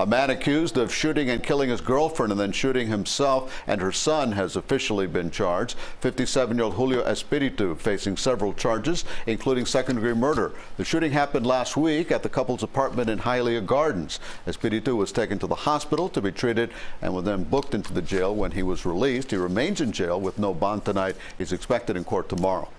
A man accused of shooting and killing his girlfriend and then shooting himself and her son has officially been charged. 57-year-old Julio Espiritu facing several charges, including second-degree murder. The shooting happened last week at the couple's apartment in Hialeah Gardens. Espiritu was taken to the hospital to be treated and was then booked into the jail when he was released. He remains in jail with no bond tonight. He's expected in court tomorrow.